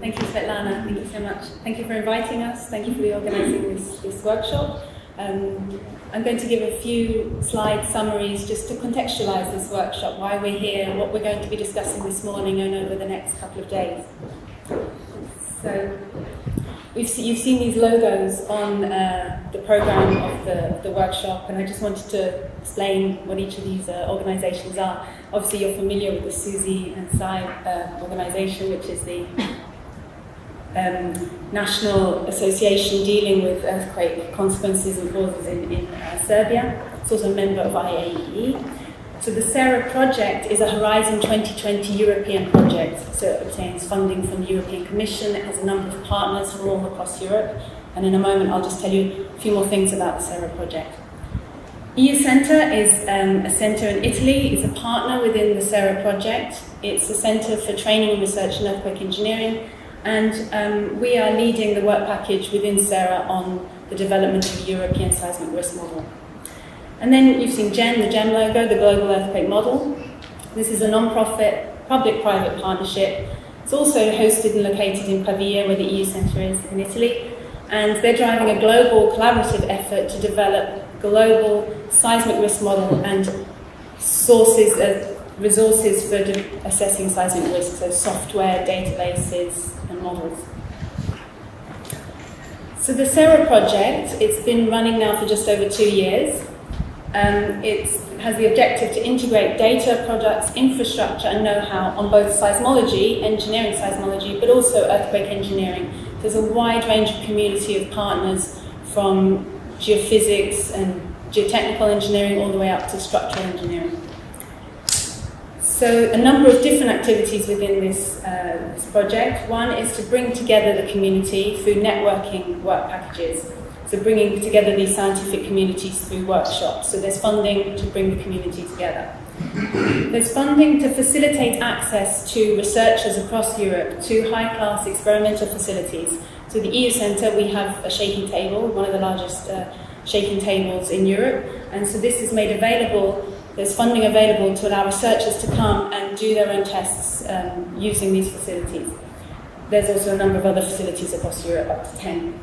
Thank you, Svetlana. Thank you so much. Thank you for inviting us. Thank you for organising this, this workshop. Um, I'm going to give a few slide summaries just to contextualise this workshop, why we're here, what we're going to be discussing this morning and over the next couple of days. So, you've seen these logos on uh, the programme of the, the workshop, and I just wanted to explain what each of these uh, organisations are. Obviously, you're familiar with the SUZI and SAEE uh, organisation, which is the um, national association dealing with earthquake consequences and causes in, in uh, Serbia. It's also a member of IAEE. So the SERA project is a Horizon 2020 European project. So it obtains funding from the European Commission. It has a number of partners from all across Europe. And in a moment, I'll just tell you a few more things about the SERA project. EUCENTRE is um, a centre in Italy. It's a partner within the SERA project. It's a centre for training and research in earthquake engineering. And um, we are leading the work package within SERA on the development of a European seismic risk model. And then you've seen GEM, the GEM logo, the Global Earthquake Model. This is a non-profit public-private partnership. It's also hosted and located in Pavia, where the EUCENTRE is in Italy. And they're driving a global collaborative effort to develop global seismic risk model and sources, uh, resources for assessing seismic risk, so software, databases, and models. So the SERA project, it's been running now for just over two years. Um, it has the objective to integrate data, products, infrastructure and know-how on both seismology, engineering seismology, but also earthquake engineering. There's a wide range of community of partners from geophysics and geotechnical engineering all the way up to structural engineering. So a number of different activities within this, uh, this project. One is to bring together the community through networking work packages. So bringing together these scientific communities through workshops. So there's funding to bring the community together. There's funding to facilitate access to researchers across Europe to high-class experimental facilities. So the EUCENTRE, we have a shaking table, one of the largest uh, shaking tables in Europe, and so this is made available, there's funding available to allow researchers to come and do their own tests um, using these facilities. There's also a number of other facilities across Europe, up to 10.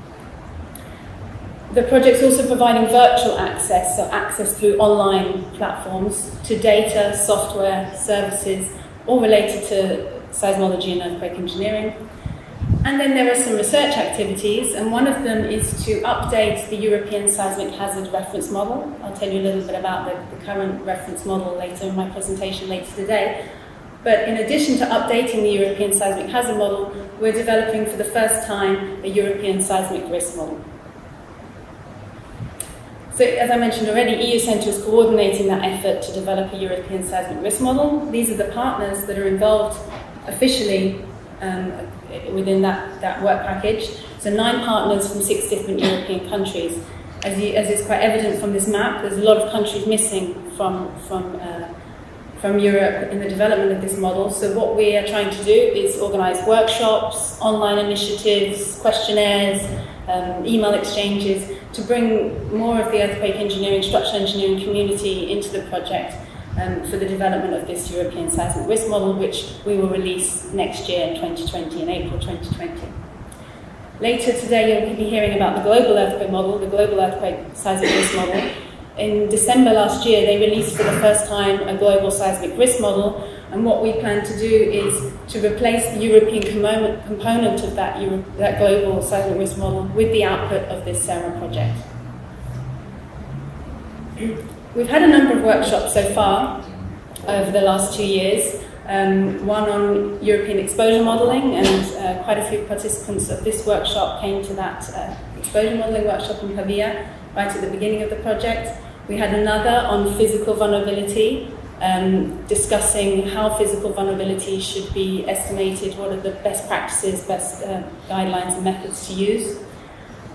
The project's also providing virtual access, so access through online platforms to data, software, services, all related to seismology and earthquake engineering. And then there are some research activities, and one of them is to update the European Seismic Hazard Reference Model. I'll tell you a little bit about the, the current reference model later in my presentation later today. But in addition to updating the European Seismic Hazard Model, we're developing for the first time a European Seismic Risk Model. So as I mentioned already, EUCENTRE is coordinating that effort to develop a European seismic risk model. These are the partners that are involved officially um, within that, that work package. So nine partners from six different European countries. As, you, as is quite evident from this map, there's a lot of countries missing from, from, uh, from Europe in the development of this model. So what we are trying to do is organise workshops, online initiatives, questionnaires, um, email exchanges to bring more of the earthquake engineering, structural engineering community into the project um, for the development of this European seismic risk model, which we will release next year in 2020, in April 2020. Later today, you'll be hearing about the global earthquake model, the global earthquake seismic risk model. In December last year, they released for the first time a global seismic risk model, and what we plan to do is to replace the European component of that, Euro that global seismic risk model with the output of this SERA project. We've had a number of workshops so far over the last two years. Um, one on European exposure modelling, and uh, quite a few participants of this workshop came to that uh, exposure modelling workshop in Pavia right at the beginning of the project. We had another on physical vulnerability, um, discussing how physical vulnerability should be estimated, what are the best practices, best uh, guidelines and methods to use.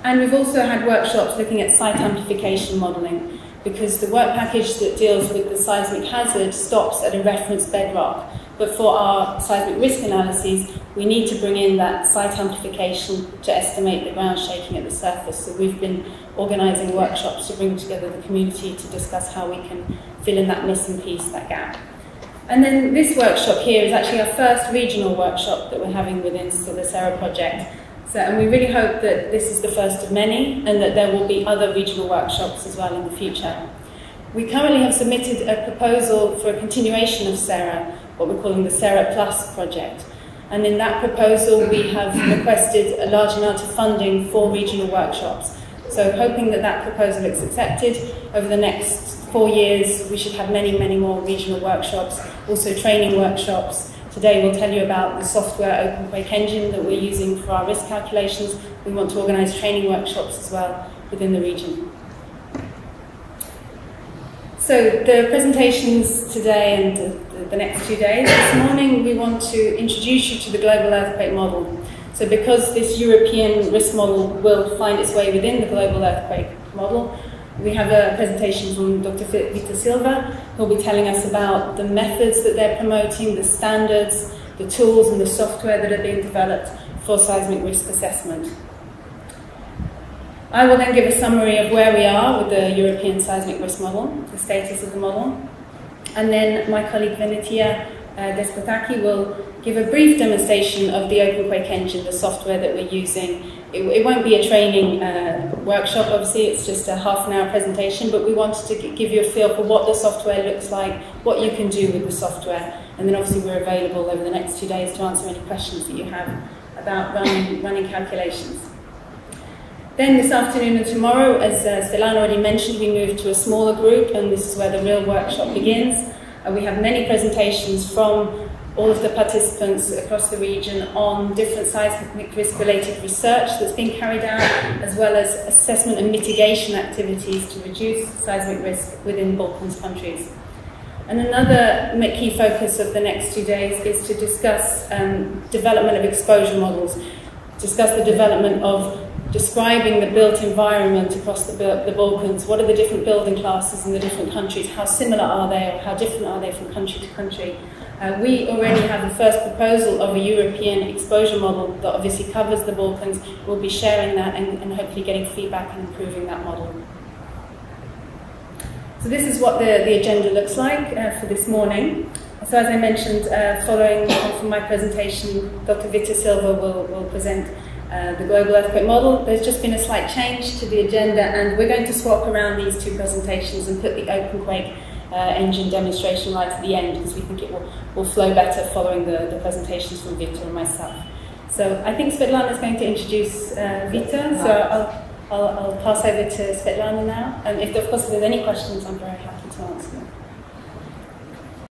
And we've also had workshops looking at site amplification modelling, because the work package that deals with the seismic hazard stops at a reference bedrock. But for our seismic risk analyses, we need to bring in that site amplification to estimate the ground shaking at the surface. So we've been organising workshops to bring together the community to discuss how we can fill in that missing piece, that gap. And then this workshop here is actually our first regional workshop that we're having within the SERA project. So, and we really hope that this is the first of many and that there will be other regional workshops as well in the future. We currently have submitted a proposal for a continuation of SERA, what we're calling the SERA Plus project. And in that proposal, we have requested a large amount of funding for regional workshops. So hoping that that proposal is accepted over the next four years, we should have many, many more regional workshops, also training workshops. Today we'll tell you about the software OpenQuake engine that we're using for our risk calculations. We want to organise training workshops as well within the region. So the presentations today and the, the next two days, this morning we want to introduce you to the global earthquake model. So because this European risk model will find its way within the global earthquake model, we have a presentation from Dr. Vitor Silva, who'll be telling us about the methods that they're promoting, the standards, the tools and the software that are being developed for seismic risk assessment. I will then give a summary of where we are with the European seismic risk model, the status of the model, and then my colleague Venetia uh, Despotaki will give a brief demonstration of the OpenQuake engine, the software that we're using. It, it won't be a training uh, workshop, obviously, it's just a half an hour presentation, but we wanted to give you a feel for what the software looks like, what you can do with the software, and then obviously we're available over the next two days to answer any questions that you have about running, running calculations. Then this afternoon and tomorrow, as uh, Svetlana already mentioned, we move to a smaller group and this is where the real workshop begins. Uh, we have many presentations from all of the participants across the region on different seismic risk related research that's being carried out, as well as assessment and mitigation activities to reduce seismic risk within Balkans countries. And another key focus of the next two days is to discuss um, development of exposure models, discuss the development of describing the built environment across the, the Balkans. What are the different building classes in the different countries? How similar are they or how different are they from country to country? Uh, we already have the first proposal of a European exposure model that obviously covers the Balkans. We'll be sharing that and, and hopefully getting feedback and improving that model. So this is what the, the agenda looks like uh, for this morning. So as I mentioned, uh, following from my presentation, Dr. Vitor Silva will, will present uh, the global earthquake model. There's just been a slight change to the agenda and we're going to swap around these two presentations and put the open OpenQuake uh, engine demonstration right at the end because we think it will, will flow better following the, the presentations from Victor and myself. So I think Svetlana is going to introduce uh, Victor, so I'll, I'll, I'll pass over to Svetlana now. And if, of course, there's any questions, I'm very happy to answer them.